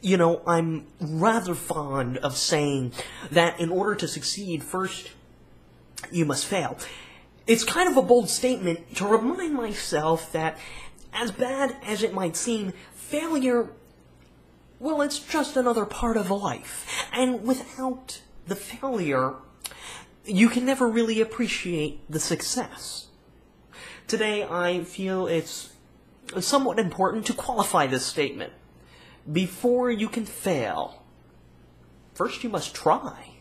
You know, I'm rather fond of saying that in order to succeed, first you must fail. It's kind of a bold statement to remind myself that, as bad as it might seem, failure, well, it's just another part of life. And without the failure, you can never really appreciate the success. Today, I feel it's somewhat important to qualify this statement. Before you can fail, first you must try.